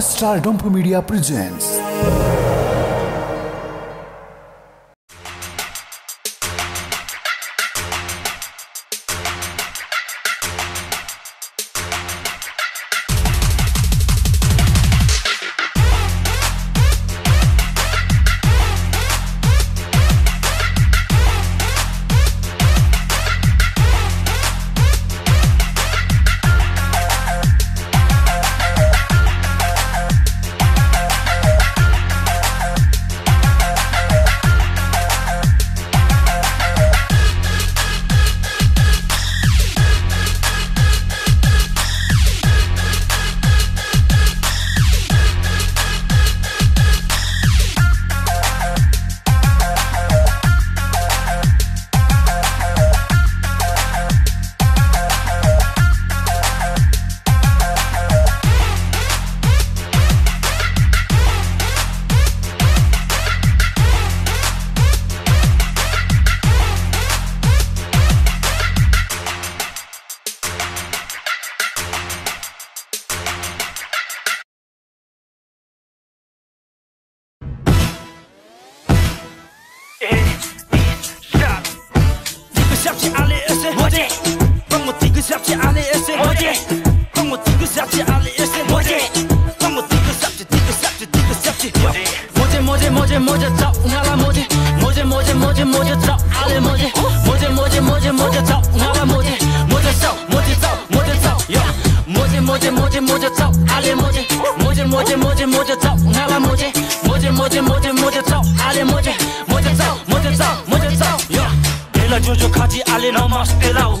Stardom Media presents. Como digo, sabe que ali é sem hoje Como digo, sabe que ali é sem hoje Como digo, sabe, digo, sabe, digo, sabe Moje, moje, moje, moje, tau, ngala moje Moje, moje, moje, moje, tau, ali moje Moje, moje, moje, moje, tau, ngala moje Moje, tau, moje, tau, moje, tau, yo Moje, moje, moje, moje, tau, ali moje Moje, moje, moje, moje, tau, ngala moje Moje, moje, moje, moje, tau, ali moje Moje, tau, moje, tau, moje, tau, yo 내가 조족하지 않래 너만 스피라우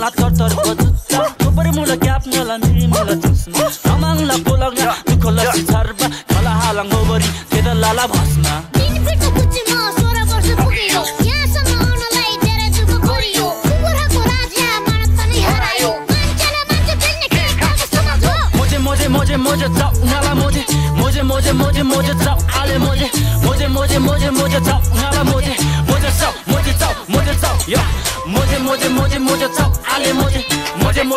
ba jacket ngala tor tor bojutta topare mula gap ngala ni mula tusna amang la polang na dukola si charba kala halang obari teda lala bhasna तिनपिटको कुच्चीमा सोह्र वर्ष पुग्यो यहाँसम्म आउनलाई धेरै दुःख गरियो कुकुरको राजा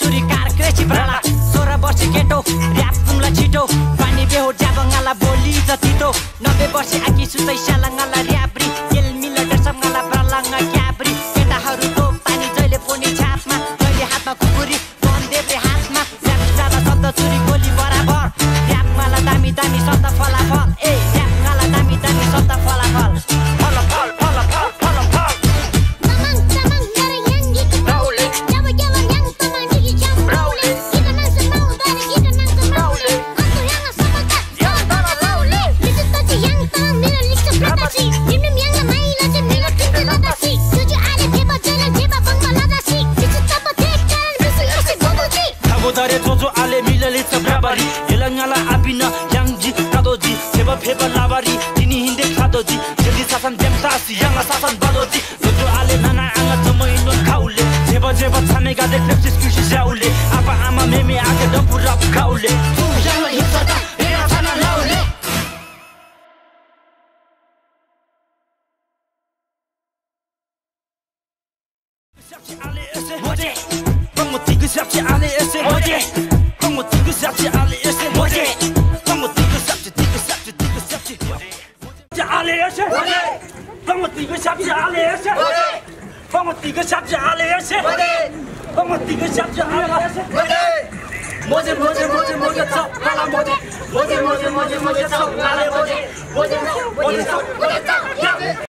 car भ्रला सोह्र वर्ष केटो ऱ्याप छिटो पानी बेहो ज्याबङ्गाला बोली जतिटो नब्बे वर्ष आकी सुतै स्यालाङ्गाला ऱ्याप्री Ferrari Tini hinde kadoji Jeli sasan demtasi Yanga sasan badoji Lojo ale nana anga jamo inon kaule Jeba jeba chane gade klepsis kushi jaule Apa ama meme age dampu rap kaule Tu yanga hipsata Hera sana laule Ale ese Oje Pango tigu sapsi ale ese Oje Pango tigu sapsi ale ese Oje 下去阿雷要快点帮我顶个下去阿雷快点魔镜魔镜魔镜魔镜走哈拉魔镜魔镜魔镜魔镜魔镜走拉魔镜魔镜走魔镜走走